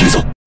切るぞ。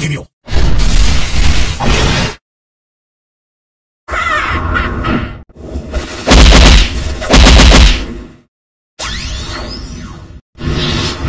Continue.